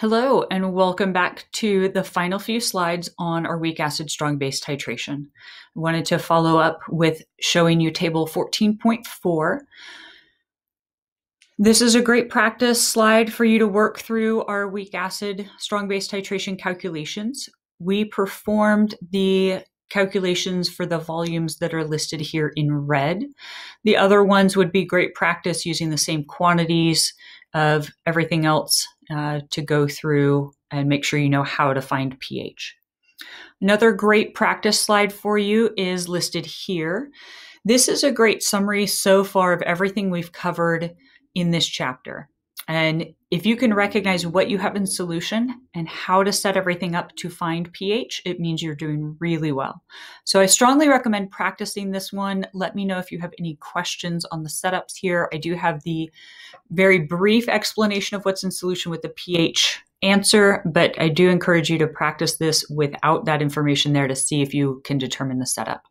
Hello, and welcome back to the final few slides on our weak acid strong base titration. I wanted to follow up with showing you table 14.4. This is a great practice slide for you to work through our weak acid strong base titration calculations. We performed the calculations for the volumes that are listed here in red. The other ones would be great practice using the same quantities of everything else uh, to go through and make sure you know how to find pH. Another great practice slide for you is listed here. This is a great summary so far of everything we've covered in this chapter. And if you can recognize what you have in solution and how to set everything up to find pH, it means you're doing really well. So I strongly recommend practicing this one. Let me know if you have any questions on the setups here. I do have the very brief explanation of what's in solution with the pH answer, but I do encourage you to practice this without that information there to see if you can determine the setup.